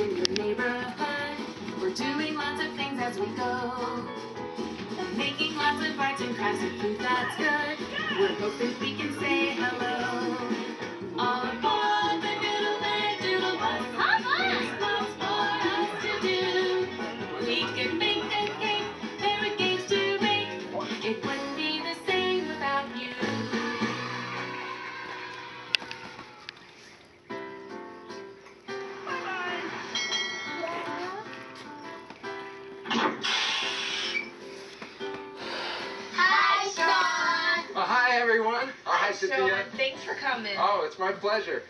in your neighborhood. We're doing lots of things as we go. Making lots of arts and crafts and food that's good. We're hoping we can Hi, hi, everyone. Hi. Cynthia. Thanks for coming. Oh, it's my pleasure.